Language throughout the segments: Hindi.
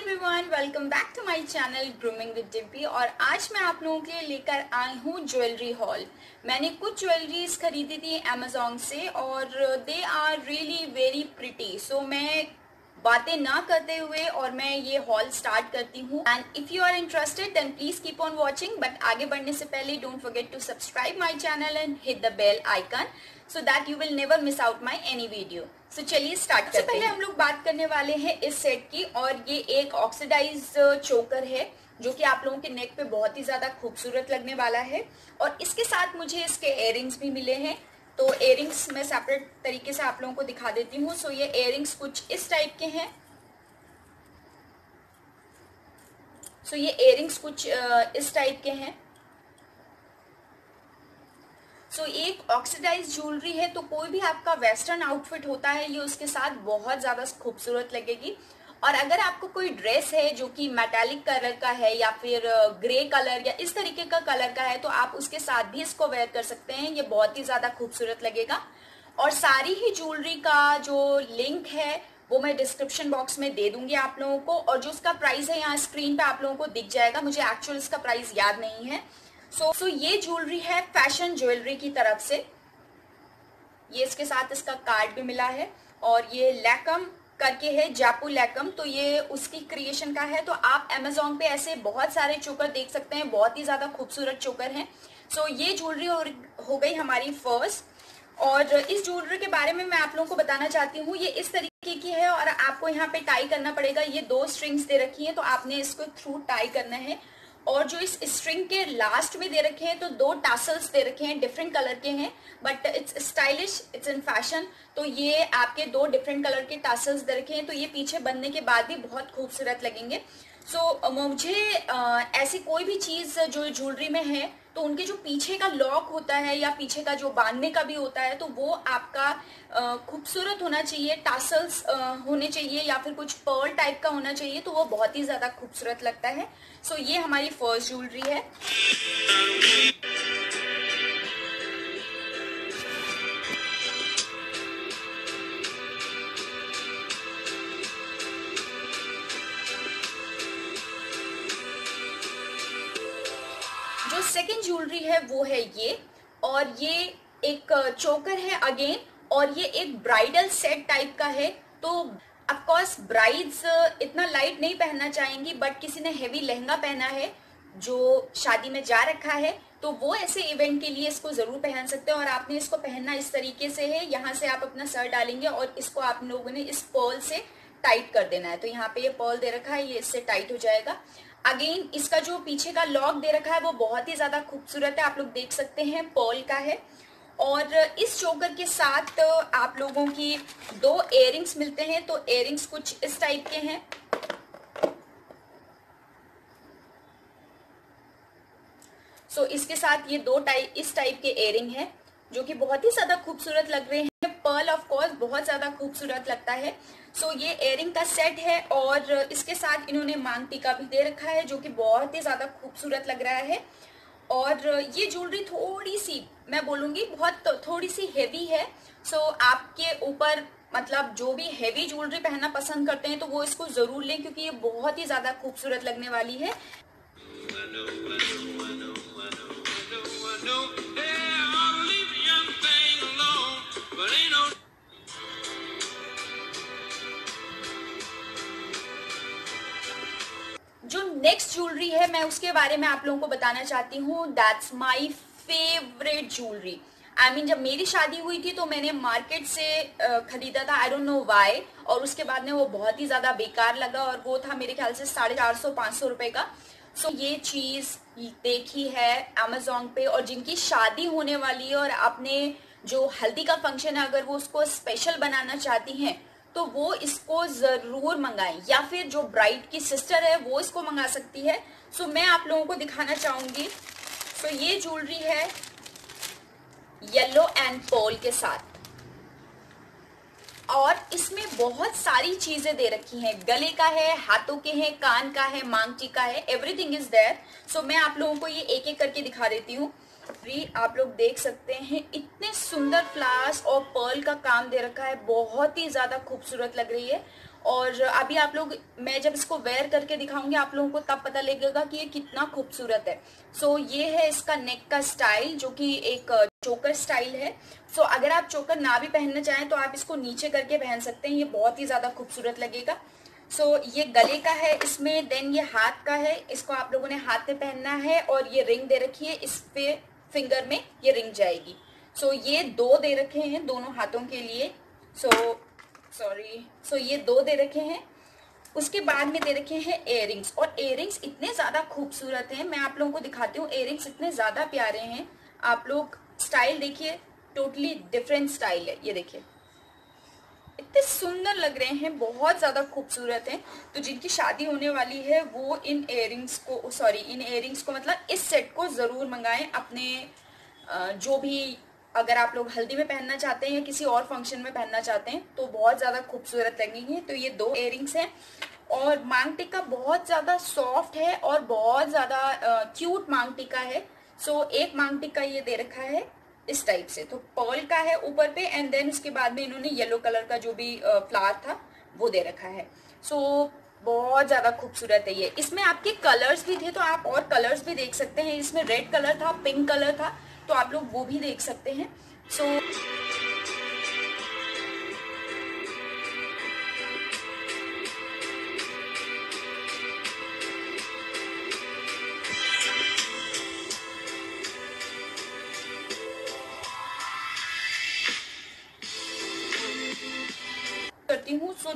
Everyone welcome back to my channel grooming with Dimpy और आज मैं आप लोगों के लिए लेकर आई हूँ ज्वेलरी हॉल मैंने कुछ ज्वेलरीज खरीदी थी अमेजोन से और they are really very pretty so मैं बातें ना करते हुए और मैं ये हॉल स्टार्ट करती हूँ। And if you are interested then please keep on watching but आगे बढ़ने से पहले don't forget to subscribe my channel and hit the bell icon so that you will never miss out my any video so चलिए स्टार्ट करते पहले हम लोग बात करने वाले हैं इस सेट की और ये एक ऑक्सीडाइज चोकर है जो कि आप लोगों के नेक पे बहुत ही ज़्यादा खूबसूरत लगने वाला है। और इसके साथ मुझे इसके इयरिंग्स भी मिले हैं। तो इयरिंग्स मैं सेपरेट तरीके से आप लोगों को दिखा देती हूँ। सो ये इयरिंग्स कुछ इस टाइप के हैं। सो ये इयरिंग्स कुछ इस टाइप के हैं। सो so, एक ऑक्सीडाइज ज्वेलरी है तो कोई भी आपका वेस्टर्न आउटफिट होता है ये उसके साथ बहुत ज़्यादा खूबसूरत लगेगी। और अगर आपको कोई ड्रेस है जो कि मेटालिक कलर का है या फिर ग्रे कलर या इस तरीके का कलर का है तो आप उसके साथ भी इसको वेयर कर सकते हैं। ये बहुत ही ज़्यादा खूबसूरत लगेगा। और सारी ही ज्वेलरी का जो लिंक है वो मैं डिस्क्रिप्शन बॉक्स में दे दूँगी आप लोगों को। और जो उसका प्राइस है यहाँ स्क्रीन पे आप लोगों को दिख जाएगा। मुझे एक्चुअल इसका प्राइस याद नहीं है। सो so, सो so ये ज्वेलरी है फ़ैशन ज्वेलरी की तरफ़ से। ये इसके साथ इसका कार्ड भी मिला है। और ये लैकम करके है जापू लैकम तो ये उसकी क्रिएशन का है। तो आप अमेजोन पे ऐसे बहुत सारे चोकर देख सकते हैं, बहुत ही ज़्यादा खूबसूरत चोकर हैं। सो ये ज्वेलरी हो गई हमारी फ़र्स्ट और इस ज्वेलरी के बारे में मैं आप लोगों को बताना चाहती हूँ, ये इस तरीके की है और आपको यहाँ पे टाई करना पड़ेगा। ये दो स्ट्रिंग्स दे रखी है तो आपने इसको थ्रू टाई करना है। और जो इस स्ट्रिंग के लास्ट में दे रखे हैं तो दो टासल्स दे रखे हैं डिफरेंट कलर के हैं but it's stylish it's in fashion तो ये आपके दो डिफरेंट कलर के टासल्स दे रखे हैं तो ये पीछे बनने के बाद भी बहुत खूबसूरत लगेंगे। सो so, मुझे ऐसी कोई भी चीज़ जो ज्वेलरी में है तो उनके जो पीछे का लॉक होता है या पीछे का जो बांधने का भी होता है तो वो आपका खूबसूरत होना चाहिए टासल्स होने चाहिए या फिर कुछ पर्ल टाइप का होना चाहिए तो वो बहुत ही ज़्यादा खूबसूरत लगता है। सो so, ये हमारी फ़र्स्ट ज्वेलरी है। सेकंड ज्वेलरी है वो है ये और ये एक चोकर है अगेन और ये एक ब्राइडल सेट टाइप का है। तो अफकोर्स ब्राइड्स इतना लाइट नहीं पहनना चाहेंगी बट किसी ने हेवी लहंगा पहना है जो शादी में जा रखा है तो वो ऐसे इवेंट के लिए इसको ज़रूर पहन सकते हैं और आपने इसको पहनना इस तरीके से है। यहाँ से आप अपना सर डालेंगे और इसको आप लोगों ने इस पर्ल से टाइट कर देना है। तो यहाँ पे ये पर्ल दे रखा है, ये इससे टाइट हो जाएगा। अगेन इसका जो पीछे का लॉक दे रखा है वो बहुत ही ज़्यादा खूबसूरत है आप लोग देख सकते हैं पर्ल का है। और इस चोकर के साथ आप लोगों की दो इयरिंग्स मिलते हैं तो इयरिंग्स कुछ इस टाइप के हैं। सो so, इसके साथ ये दो टाइप इस टाइप के एयरिंग है जो कि बहुत ही ज़्यादा खूबसूरत लग रहे हैं। पर्ल ऑफ़ कोर्स बहुत ज़्यादा खूबसूरत लगता है सो so, ये एयरिंग का सेट है और इसके साथ इन्होंने मांग टीका भी दे रखा है जो कि बहुत ही ज़्यादा खूबसूरत लग रहा है और ये ज्वेलरी थोड़ी सी मैं बोलूँगी बहुत थोड़ी सी हेवी है सो so, आपके ऊपर मतलब जो भी हैवी ज्वेलरी पहनना पसंद करते हैं तो वो इसको ज़रूर लें क्योंकि ये बहुत ही ज़्यादा खूबसूरत लगने वाली है जो नेक्स्ट ज्वेलरी है मैं उसके बारे में आप लोगों को बताना चाहती हूँ। That's my favourite jewellery I mean जब मेरी शादी हुई थी तो मैंने मार्केट से खरीदा था। आई डोंट नो वाई और उसके बाद में वो बहुत ही ज़्यादा बेकार लगा और वो था मेरे ख्याल से साढ़े चार सौ पाँच सौ रुपए का। सो so, ये चीज़ देखी है अमेजोन पे। और जिनकी शादी होने वाली है और आपने जो हल्दी का फ़ंक्शन है, अगर वो उसको स्पेशल बनाना चाहती हैं तो वो इसको ज़रूर मंगाएँ। या फिर जो ब्राइड की सिस्टर है, वो इसको मंगा सकती है। सो मैं आप लोगों को दिखाना चाहूँगी। तो ये ज्वेलरी है येलो एंड पोल के साथ। और इसमें बहुत सारी चीज़ें दे रखी हैं। गले का है, हाथों के हैं, कान का है मांगटी का है एवरीथिंग इज़ देयर सो मैं आप लोगों को ये एक एक करके दिखा देती हूँ। आप लोग देख सकते हैं इतने सुंदर फ्लावर्स और पर्ल का काम दे रखा है बहुत ही ज़्यादा खूबसूरत लग रही है। और अभी आप लोग मैं जब इसको वेयर करके दिखाऊँगी आप लोगों को तब पता लगेगा कि ये कितना खूबसूरत है। सो so, ये है इसका नेक का स्टाइल जो कि एक चोकर स्टाइल है। सो so, अगर आप चोकर ना भी पहनना चाहें तो आप इसको नीचे करके पहन सकते हैं ये बहुत ही ज़्यादा खूबसूरत लगेगा। सो so, ये गले का है इसमें देन ये हाथ का है इसको आप लोगों ने हाथ में पहनना है और ये रिंग दे रखी है इस पे फिंगर में ये रिंग जाएगी। सो so, ये दो दे रखे हैं दोनों हाथों के लिए। सो सॉरी सो ये दो दे रखे हैं। उसके बाद में दे रखे हैं एयर और एयर इतने ज़्यादा खूबसूरत हैं। मैं आप लोगों को दिखाती हूँ एयर इतने ज़्यादा प्यारे हैं। आप लोग स्टाइल देखिए टोटली डिफरेंट स्टाइल है। ये देखिए। इतने सुंदर लग रहे हैं, बहुत ज़्यादा खूबसूरत हैं। तो जिनकी शादी होने वाली है, वो इन इयरिंग्स को सॉरी इन इयरिंग्स को मतलब इस सेट को ज़रूर मंगाएँ अपने जो भी अगर आप लोग हल्दी में पहनना चाहते हैं या किसी और फ़ंक्शन में पहनना चाहते हैं तो बहुत ज़्यादा खूबसूरत लगेंगे। तो ये दो इयरिंग्स हैं और मांग टिक्का बहुत ज़्यादा सॉफ्ट है और बहुत ज़्यादा क्यूट मांग टिक्का है। सो एक मांग टिक्का ये दे रखा है। इस टाइप से। तो पर्ल का है ऊपर पे एंड देन उसके बाद में इन्होंने येलो कलर का जो भी फ्लावर था वो दे रखा है। सो so, बहुत ज़्यादा खूबसूरत है ये। इसमें आपके कलर्स भी थे तो आप और कलर्स भी देख सकते हैं। इसमें रेड कलर था पिंक कलर था तो आप लोग वो भी देख सकते हैं। सो so,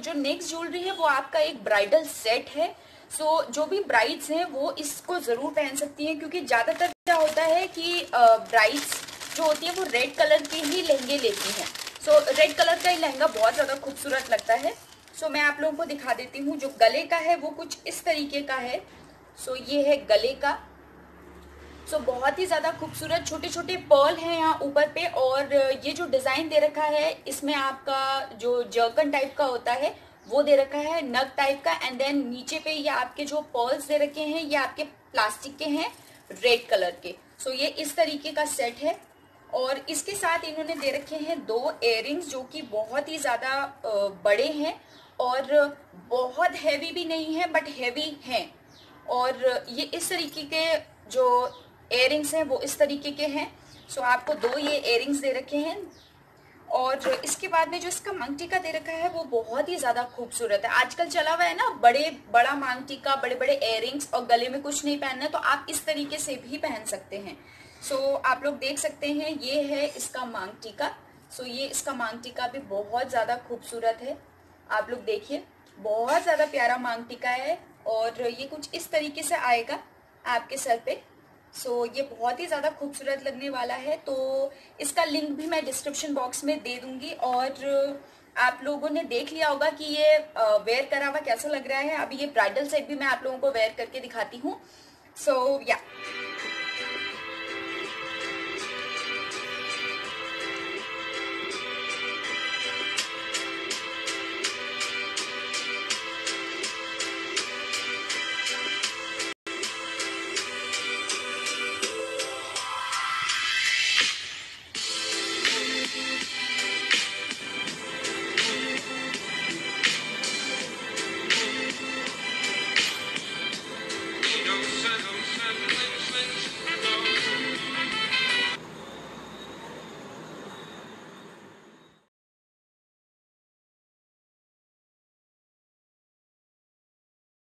जो नेक्स्ट ज्वेलरी है वो आपका एक ब्राइडल सेट है। सो so, जो भी ब्राइड्स हैं वो इसको ज़रूर पहन सकती हैं क्योंकि ज़्यादातर क्या होता है कि ब्राइड्स जो होती है वो रेड कलर के ही लहंगे लेती हैं। सो so, रेड कलर का ही लहंगा बहुत ज़्यादा खूबसूरत लगता है। सो so, मैं आप लोगों को दिखा देती हूँ जो गले का है वो कुछ इस तरीके का है। सो so, ये है गले का। सो so, बहुत ही ज़्यादा खूबसूरत छोटे छोटे पर्ल हैं यहाँ ऊपर पे और ये जो डिज़ाइन दे रखा है इसमें आपका जो जर्कन टाइप का होता है वो दे रखा है नग टाइप का एंड देन नीचे पे ये आपके जो पर्ल्स दे रखे हैं ये आपके प्लास्टिक के हैं रेड कलर के। सो so, ये इस तरीके का सेट है और इसके साथ इन्होंने दे रखे हैं दो इयरिंग्स जो कि बहुत ही ज़्यादा बड़े हैं और बहुत हैवी भी नहीं है बट हैवी हैं। और ये इस तरीके के जो इयरिंग्स हैं वो इस तरीके के हैं। सो so, आपको दो ये इयरिंग्स दे रखे हैं। और इसके बाद में जो इसका मांग टीका दे रखा है वो बहुत ही ज़्यादा खूबसूरत है। आजकल चला हुआ है ना बड़े बड़ा मांग टीका बड़े बड़े इयरिंग्स और गले में कुछ नहीं पहनना तो आप इस तरीके से भी पहन सकते हैं। सो so, आप लोग देख सकते हैं ये है इसका मांग टीका सो so, ये इसका मांग टीका भी बहुत ज़्यादा खूबसूरत है। आप लोग देखिए बहुत ज़्यादा प्यारा मांग टीका है। और ये कुछ इस तरीके से आएगा आपके सर पे। सो so, ये बहुत ही ज़्यादा खूबसूरत लगने वाला है। तो इसका लिंक भी मैं डिस्क्रिप्शन बॉक्स में दे दूँगी और आप लोगों ने देख लिया होगा कि ये वेयर करा हुआ कैसा लग रहा है। अभी ये ब्राइडल सेट भी मैं आप लोगों को वेयर करके दिखाती हूँ। सो so, या yeah.